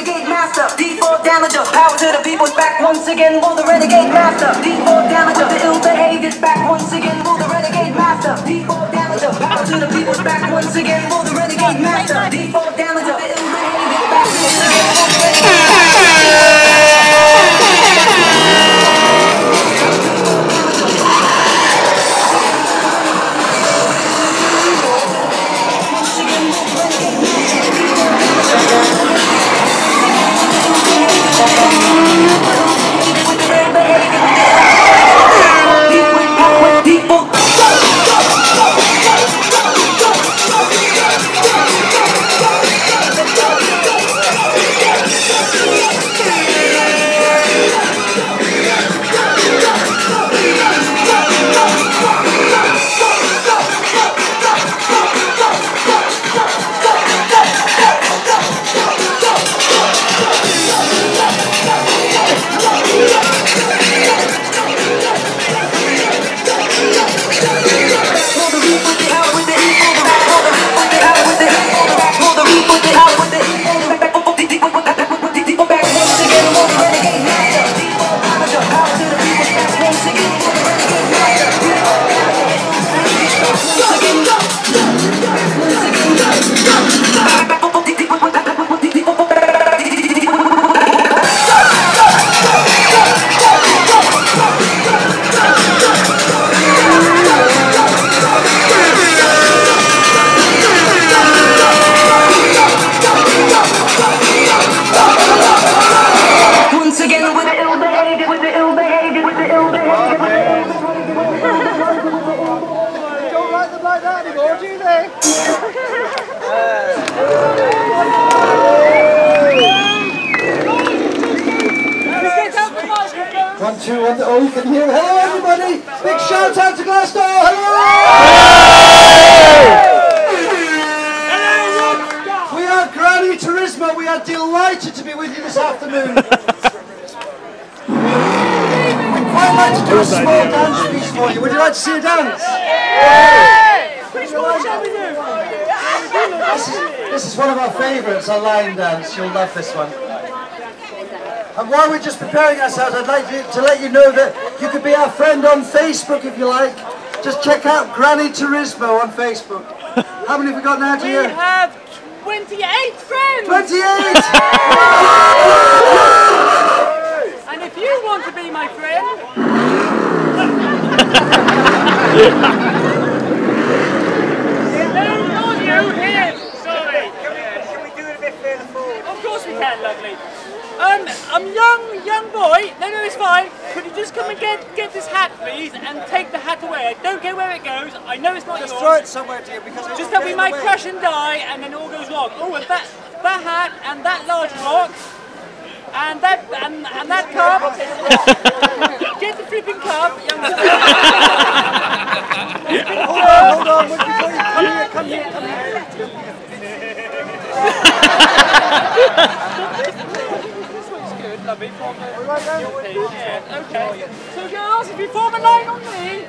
renegade master. D4 damager. Power to the people's back once again. For the renegade master. D4 damager. The ill behavior's back once again. For the renegade master. D4 damager. Power to the people's back once again. For the renegade master. D4 Once do they? One, two, one, oh, you can hear. Hello, everybody! Big shout out to Glasgow! Hello! We are Granny Turismo. We are delighted to be with you this afternoon. We'd like to do a small dance piece for you. Would you like to see a dance? This is, this is one of our favourites, our line dance. You'll love this one. And while we're just preparing ourselves, I'd like to, to let you know that you could be our friend on Facebook if you like. Just check out Granny Turismo on Facebook. How many have we got now, do you? We have 28 friends! 28! And if you want to be my friend, no, not you, him! Sorry. Can we do it a bit further forward? Course lovely. Um, I'm young, young boy. No, no, it's fine. Could you just come and get get this hat, please, and take the hat away? I don't care where it goes. I know it's not Just yours. throw it somewhere, dear, because Just that we might away. crash and die, and then all goes wrong. Oh, and that that hat, and that large rock, and that and, and that cup. Get the flipping cup, young. Hold on, hold on, wait, before you come here, come here, come here. Lovely. Yeah, okay. So girls, if you form a line on me,